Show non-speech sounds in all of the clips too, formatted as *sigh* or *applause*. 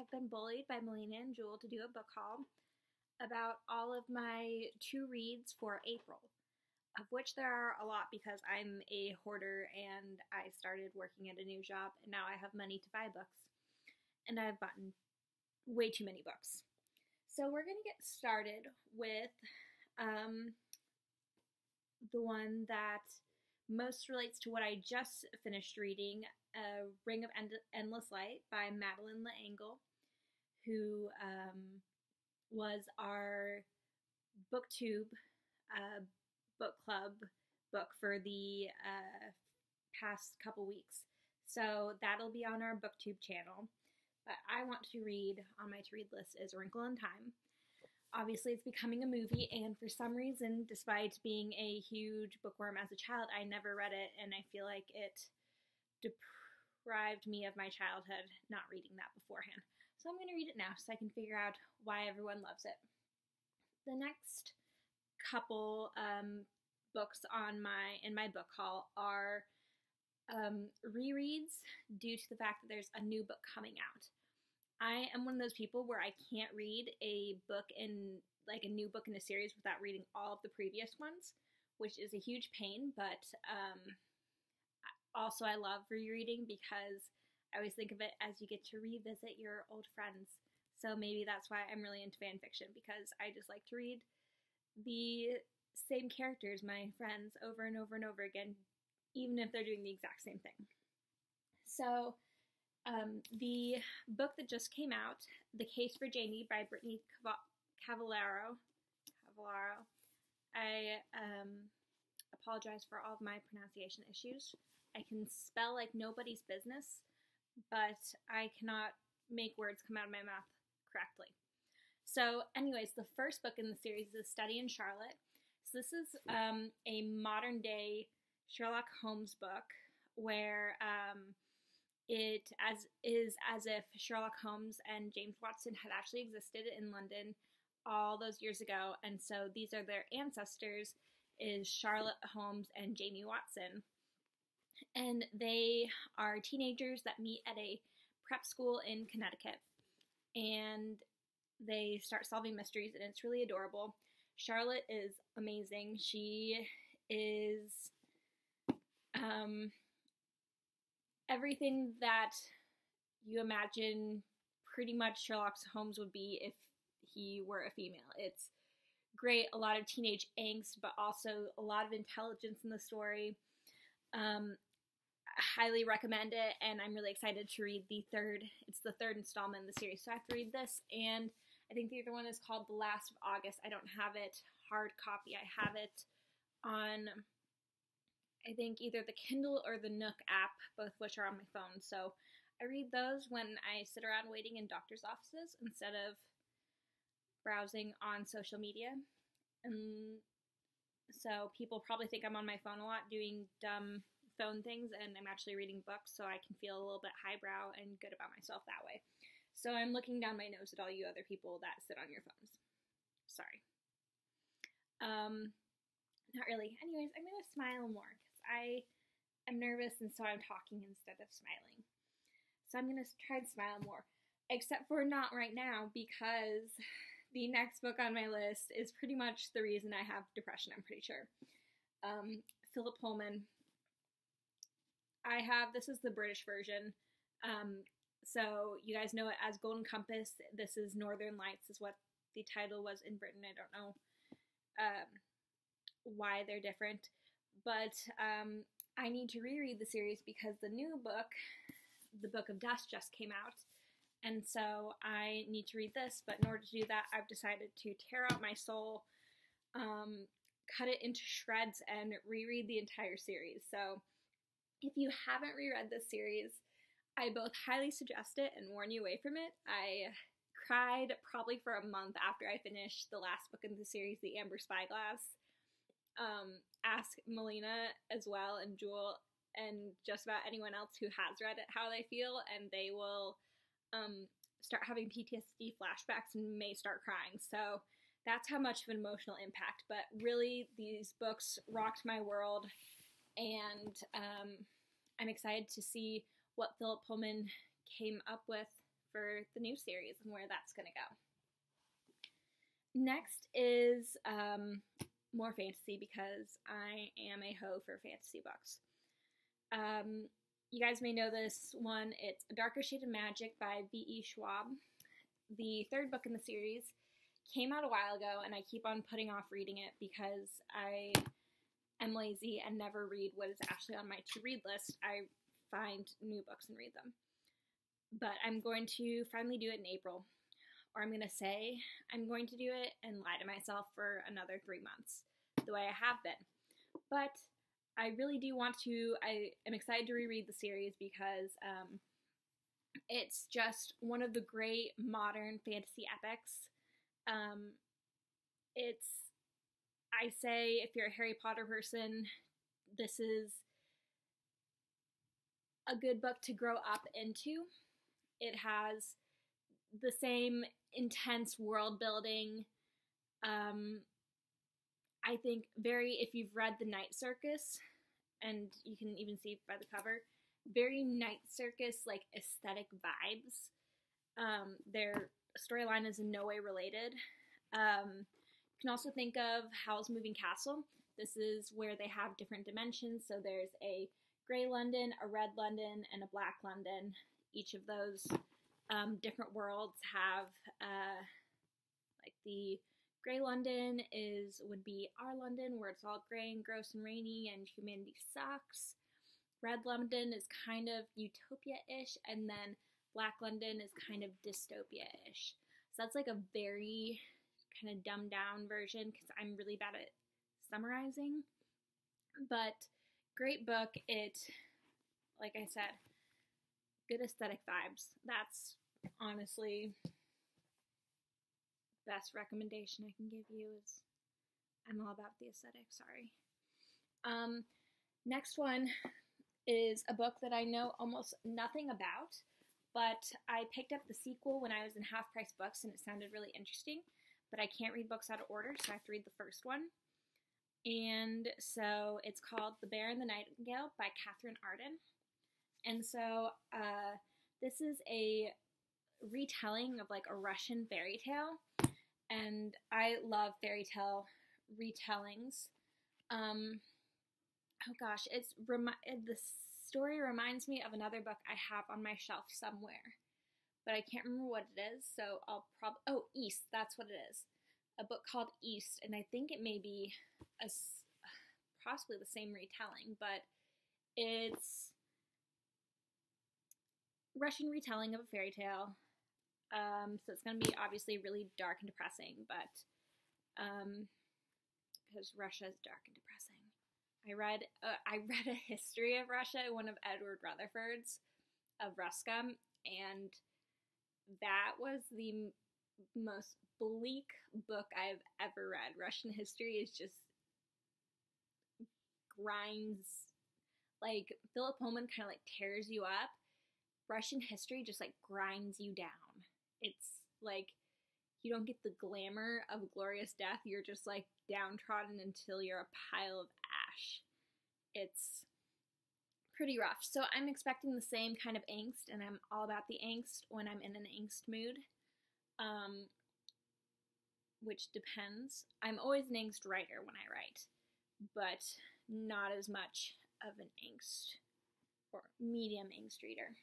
have been bullied by Melina and Jewel to do a book haul about all of my two reads for April, of which there are a lot because I'm a hoarder and I started working at a new job and now I have money to buy books. And I've bought way too many books. So we're going to get started with um, the one that most relates to what I just finished reading, uh, Ring of End- Endless Light by Madeleine L'Engle, who um, was our booktube uh, book club book for the uh, past couple weeks. So that'll be on our booktube channel. But I want to read on my to read list is Wrinkle in Time. Obviously, it's becoming a movie, and for some reason, despite being a huge bookworm as a child, I never read it, and I feel like it me of my childhood not reading that beforehand. So I'm going to read it now so I can figure out why everyone loves it. The next couple um, books on my in my book haul are um, rereads due to the fact that there's a new book coming out. I am one of those people where I can't read a book in like a new book in a series without reading all of the previous ones, which is a huge pain. But um, also, I love rereading because I always think of it as you get to revisit your old friends. So maybe that's why I'm really into fan fiction because I just like to read the same characters, my friends, over and over and over again, even if they're doing the exact same thing. So, um, the book that just came out, The Case for Jamie by Brittany Cavallaro. Cavallaro. I um, apologize for all of my pronunciation issues. I can spell like nobody's business, but I cannot make words come out of my mouth correctly. So, anyways, the first book in the series is Study in Charlotte. So, this is um, a modern day Sherlock Holmes book where um, it as is as if Sherlock Holmes and James Watson had actually existed in London all those years ago, and so these are their ancestors is Charlotte Holmes and Jamie Watson and they are teenagers that meet at a prep school in Connecticut. And they start solving mysteries, and it's really adorable. Charlotte is amazing. She is um, everything that you imagine pretty much Sherlock Holmes would be if he were a female. It's great, a lot of teenage angst, but also a lot of intelligence in the story. Um, highly recommend it, and I'm really excited to read the third. It's the third installment in the series, so I have to read this, and I think the other one is called The Last of August. I don't have it hard copy. I have it on, I think either the Kindle or the Nook app, both which are on my phone. So I read those when I sit around waiting in doctor's offices instead of browsing on social media. And so people probably think I'm on my phone a lot doing dumb phone things and I'm actually reading books so I can feel a little bit highbrow and good about myself that way. So I'm looking down my nose at all you other people that sit on your phones. Sorry. Um, not really. Anyways, I'm gonna smile more because I am nervous and so I'm talking instead of smiling. So I'm gonna try and smile more, except for not right now because the next book on my list is pretty much the reason I have depression. I'm pretty sure. Um, Philip Pullman I have this is the British version. Um, so you guys know it as Golden Compass. This is Northern Lights, is what the title was in Britain. I don't know um, why they're different, but um, I need to reread the series because the new book, The Book of Dust, just came out. And so I need to read this, but in order to do that, I've decided to tear out my soul, um, cut it into shreds, and reread the entire series. So if you haven't reread this series, I both highly suggest it and warn you away from it. I cried probably for a month after I finished the last book in the series, The Amber Spyglass. Um, ask Melina as well and Jewel and just about anyone else who has read it how they feel, and they will um, start having PTSD flashbacks and may start crying. So that's how much of an emotional impact. But really, these books rocked my world and um, I'm excited to see what Philip Pullman came up with for the new series and where that's going to go. Next is um, more fantasy because I am a hoe for fantasy books. Um, you guys may know this one. It's A Darker Shade of Magic by V.E. Schwab. The third book in the series came out a while ago, and I keep on putting off reading it because I am lazy and never read what is actually on my to read list. I find new books and read them. But I'm going to finally do it in April. Or I'm going to say I'm going to do it and lie to myself for another three months, the way I have been. But I really do want to, I am excited to reread the series because um, it's just one of the great modern fantasy epics. Um, it's, I say, if you're a Harry Potter person, this is a good book to grow up into. It has the same intense world building. Um, I think very, if you've read The Night Circus, and you can even see by the cover, very Night Circus like aesthetic vibes. Um, their storyline is in no way related. Um, can also think of Howl's Moving Castle. This is where they have different dimensions. So there's a gray London, a red London, and a black London. Each of those um, different worlds have uh, like the gray London is would be our London where it's all gray and gross and rainy and humanity sucks. Red London is kind of utopia-ish, and then Black London is kind of dystopia-ish. So that's like a very kind of dumbed down version because I'm really bad at summarizing. But great book. It, like I said, good aesthetic vibes. That's honestly best recommendation I can give you is I'm all about the aesthetic, sorry. Um, next one is a book that I know almost nothing about, but I picked up the sequel when I was in half price books and it sounded really interesting, but I can't read books out of order, so I have to read the first one. And so it's called The Bear and the Nightingale by Katherine Arden. And so uh, this is a retelling of like a Russian fairy tale. And I love fairy tale retellings. Um, oh gosh, it's remi- the story reminds me of another book I have on my shelf somewhere, but I can't remember what it is. So I'll probably oh East, that's what it is a book called East, and I think it may be a possibly the same retelling, but it's Russian retelling of a fairy tale. Um, so it's going to be obviously really dark and depressing, but um, because Russia is dark and depressing. I read uh, I *laughs* read a history of Russia, one of Edward Rutherfurd's of Russka, and that was the most bleak book I've ever read. Russian history is just grinds like Philip Pullman kind of like tears you up. Russian history just like grinds you down. It's like you don't get the glamour of glorious death. You're just like downtrodden until you're a pile of ash. It's pretty rough. So I'm expecting the same kind of angst, and I'm all about the angst when I'm in an angst mood um, which depends. I'm always an angst writer when I write, but not as much of an angst or medium angst reader.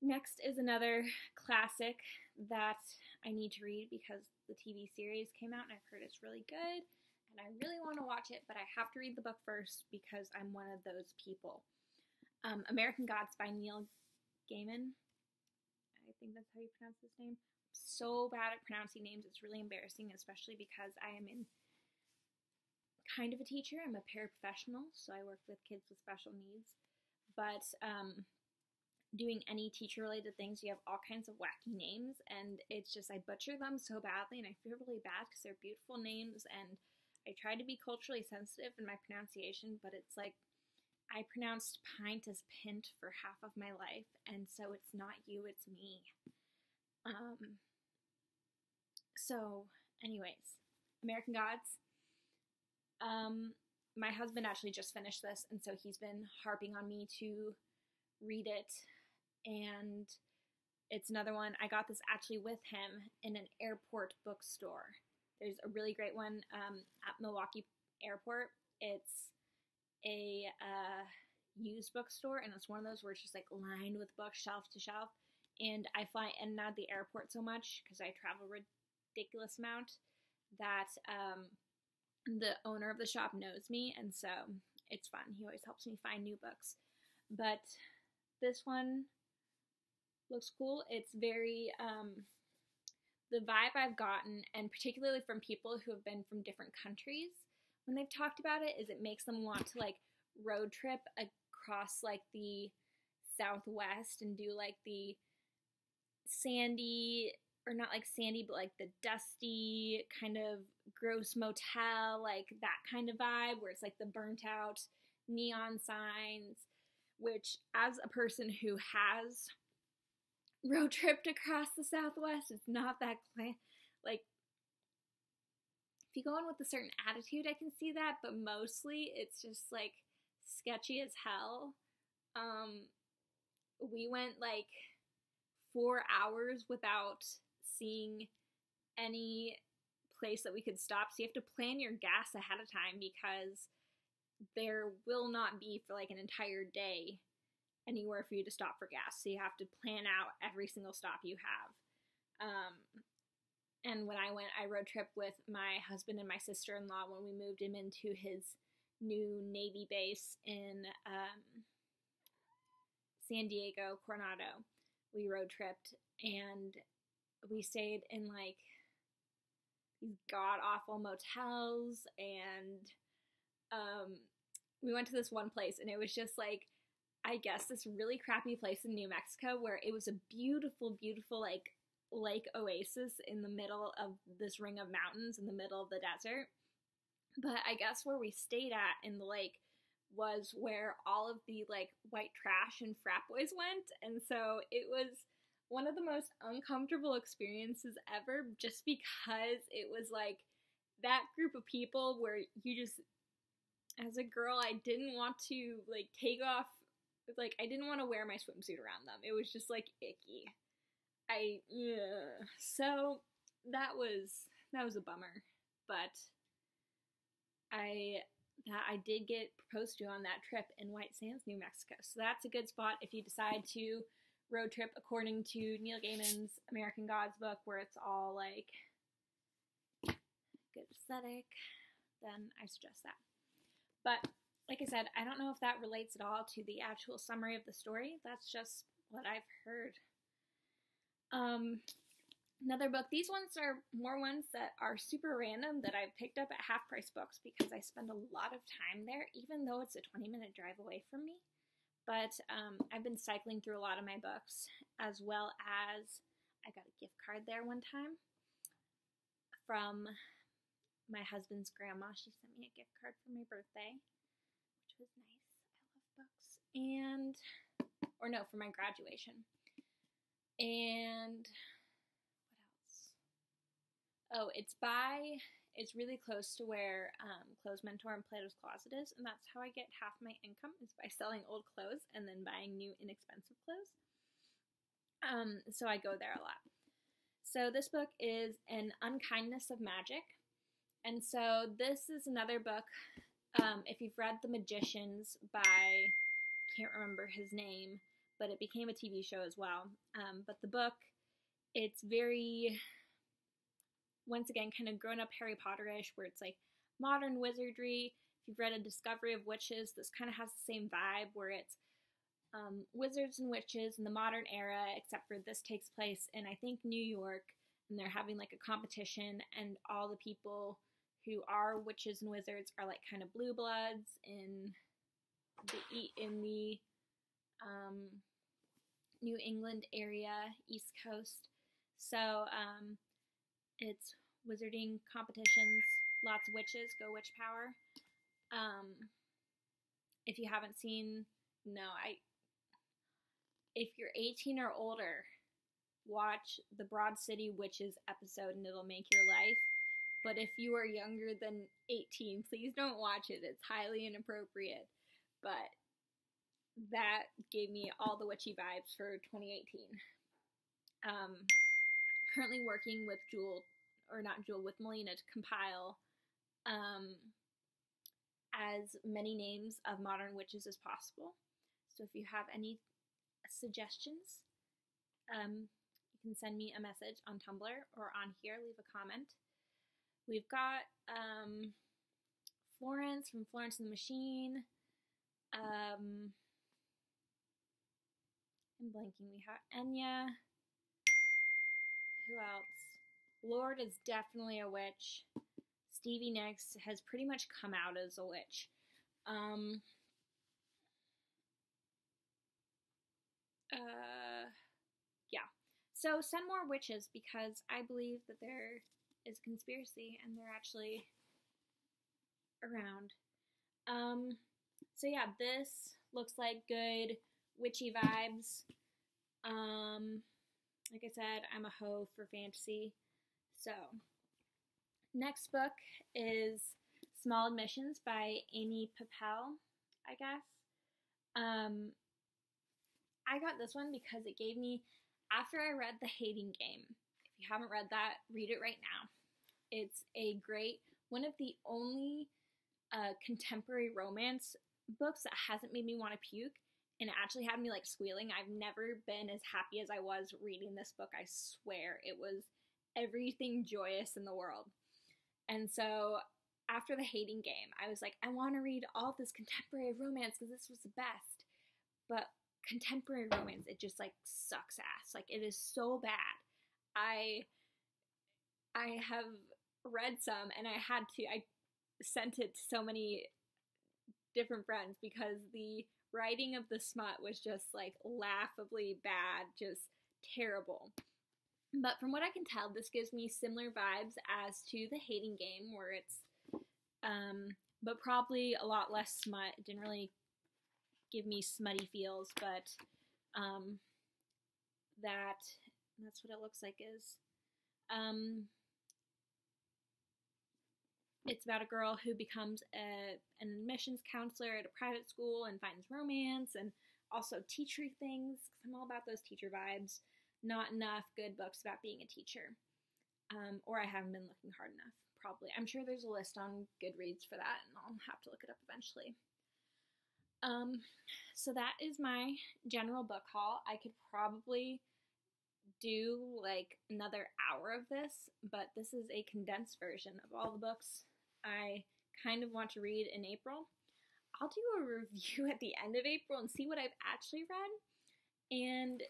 Next is another classic that I need to read because the TV series came out and I've heard it's really good and I really want to watch it, but I have to read the book first because I'm one of those people. Um, American Gods by Neil Gaiman. I think that's how you pronounce his name so bad at pronouncing names. It's really embarrassing, especially because I am in kind of a teacher. I'm a paraprofessional, so I work with kids with special needs. But um, doing any teacher related things, you have all kinds of wacky names, and it's just I butcher them so badly, and I feel really bad because they're beautiful names, and I try to be culturally sensitive in my pronunciation, but it's like I pronounced pint as pint for half of my life, and so it's not you, it's me. Um, so, anyways, American Gods. Um, my husband actually just finished this, and so he's been harping on me to read it. And it's another one. I got this actually with him in an airport bookstore. There's a really great one um, at Milwaukee Airport. It's a uh, used bookstore, and it's one of those where it's just like lined with books, shelf to shelf. And I fly in and out the airport so much because I travel ridiculous amount that um, the owner of the shop knows me, and so it's fun. He always helps me find new books. But this one looks cool. It's very um, the vibe I've gotten, and particularly from people who have been from different countries, when they've talked about it, is it makes them want to like road trip across like the southwest and do like the sandy or not like sandy but like the dusty kind of gross motel like that kind of vibe where it's like the burnt out neon signs which as a person who has road tripped across the southwest it's not that like if you go in with a certain attitude i can see that but mostly it's just like sketchy as hell um we went like four hours without seeing any place that we could stop. So you have to plan your gas ahead of time because there will not be for like an entire day anywhere for you to stop for gas. So you have to plan out every single stop you have. Um, and when I went, I road trip with my husband and my sister in law when we moved him into his new Navy base in um, San Diego, Coronado. We road tripped and we stayed in like these god awful motels and um we went to this one place and it was just like I guess this really crappy place in New Mexico where it was a beautiful beautiful like lake oasis in the middle of this ring of mountains in the middle of the desert. But I guess where we stayed at in the lake was where all of the like white trash and frat boys went and so it was one of the most uncomfortable experiences ever just because it was like that group of people where you just as a girl I didn't want to like take off like I didn't want to wear my swimsuit around them. It was just like icky. I so that was that was a bummer. But I that I did get proposed to on that trip in White Sands, New Mexico. So that's a good spot if you decide to road trip according to Neil Gaiman's American Gods book, where it's all like good aesthetic, then I suggest that. But like I said, I don't know if that relates at all to the actual summary of the story. That's just what I've heard. Um, another book. These ones are more ones that are super random that I've picked up at half price books because I spend a lot of time there, even though it's a 20 minute drive away from me. But um, I've been cycling through a lot of my books, as well as I got a gift card there one time from my husband's grandma. She sent me a gift card for my birthday, which was nice. I love books. And, or no, for my graduation. And what else? Oh, it's by it's really close to where um, Clothes Mentor and Plato's Closet is, and that's how I get half my income is by selling old clothes and then buying new inexpensive clothes. Um, so I go there a lot. So this book is An Unkindness of Magic, and so this is another book. Um, if you've read The Magicians by can't remember his name, but it became a TV show as well. Um, but the book, it's very once again kind of grown up Harry Potterish, where it's like modern wizardry. If you've read A Discovery of Witches, this kind of has the same vibe where it's um, wizards and witches in the modern era, except for this takes place in I think New York, and they're having like a competition, and all the people who are witches and wizards are like kind of blue bloods in the in the um, New England area, East Coast. So um, it's wizarding competitions, lots of witches, go witch power. Um, if you haven't seen, no, I. If you're 18 or older, watch the Broad City Witches episode and it'll make your life. But if you are younger than 18, please don't watch it. It's highly inappropriate. But that gave me all the witchy vibes for 2018. um, currently working with Jewel, or not Jewel, with Melina to compile um, as many names of modern witches as possible. So if you have any suggestions, um, you can send me a message on Tumblr or on here, leave a comment. We've got um, Florence from Florence and the Machine. Um, I'm blanking. We have Enya. Who else? Lorde is definitely a witch. Stevie Nicks has pretty much come out as a witch. Um, uh, yeah. So send more witches because I believe that there is a conspiracy and they're actually around. Um, so yeah, this looks like good witchy vibes. Um, like I said, I'm a hoe for fantasy. So, next book is Small Admissions by Amy Papel, I guess. Um, I got this one because it gave me, after I read The Hating Game, if you haven't read that, read it right now. It's a great, one of the only uh, contemporary romance books that hasn't made me want to puke and it actually had me like squealing. I've never been as happy as I was reading this book. I swear it was everything joyous in the world. And so after the hating game, I was like, I want to read all this contemporary romance because this was the best. But contemporary romance, it just like sucks ass. Like it is so bad. I I have read some and I had to I sent it to so many different friends because the writing of the smut was just like laughably bad, just terrible. But from what I can tell, this gives me similar vibes as to the hating game, where it's, um, but probably a lot less smut. It didn't really give me smutty feels, but um, that that's what it looks like is. Um, it's about a girl who becomes a, an admissions counselor at a private school and finds romance and also teacher things. I'm all about those teacher vibes. Not enough good books about being a teacher. Um, or I haven't been looking hard enough, probably. I'm sure there's a list on Goodreads for that, and I'll have to look it up eventually. Um, so that is my general book haul. I could probably do like another hour of this, but this is a condensed version of all the books I kind of want to read in April. I'll do a *laughs* review at the end of April and see what I've actually read and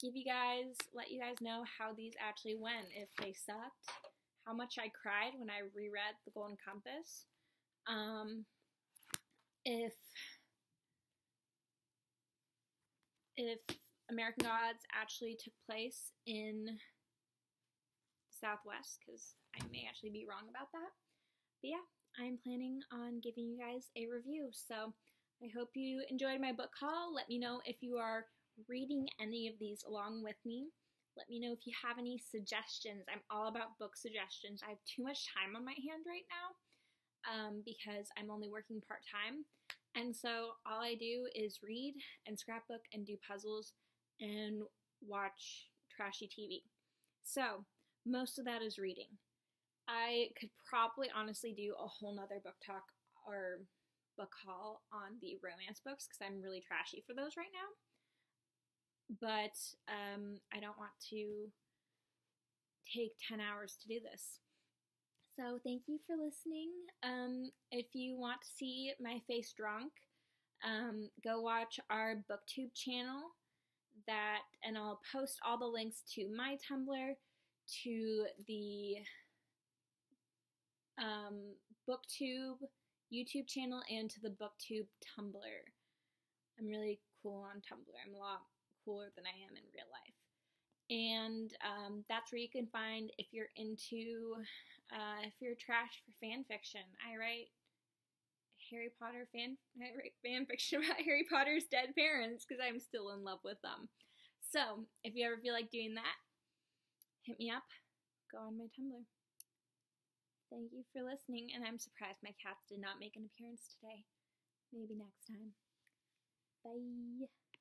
give you guys, let you guys know how these actually went. If they sucked, how much I cried when I reread The Golden Compass. Um, if if American Gods actually took place in the Southwest, because I may actually be wrong about that. But yeah, I'm planning on giving you guys a review. So I hope you enjoyed my book haul. Let me know if you are reading any of these along with me. Let me know if you have any suggestions. I'm all about book suggestions. I have too much time on my hand right now um, because I'm only working part time. And so all I do is read and scrapbook and do puzzles and watch trashy TV. So most of that is reading. I could probably honestly do a whole nother book talk or book haul on the romance books because I'm really trashy for those right now. But um, I don't want to take 10 hours to do this. So thank you for listening. Um, if you want to see my face drunk, um, go watch our booktube channel that and I'll post all the links to my Tumblr, to the um, BookTube YouTube channel and to the BookTube Tumblr. I'm really cool on Tumblr. I'm a lot cooler than I am in real life. And um, that's where you can find if you're into, uh, if you're trash for fan fiction. I write Harry Potter fan, I write fan fiction about *laughs* Harry Potter's dead parents because I'm still in love with them. So if you ever feel like doing that, hit me up. Go on my Tumblr. Thank you for listening, and I'm surprised my cats did not make an appearance today. Maybe next time. Bye.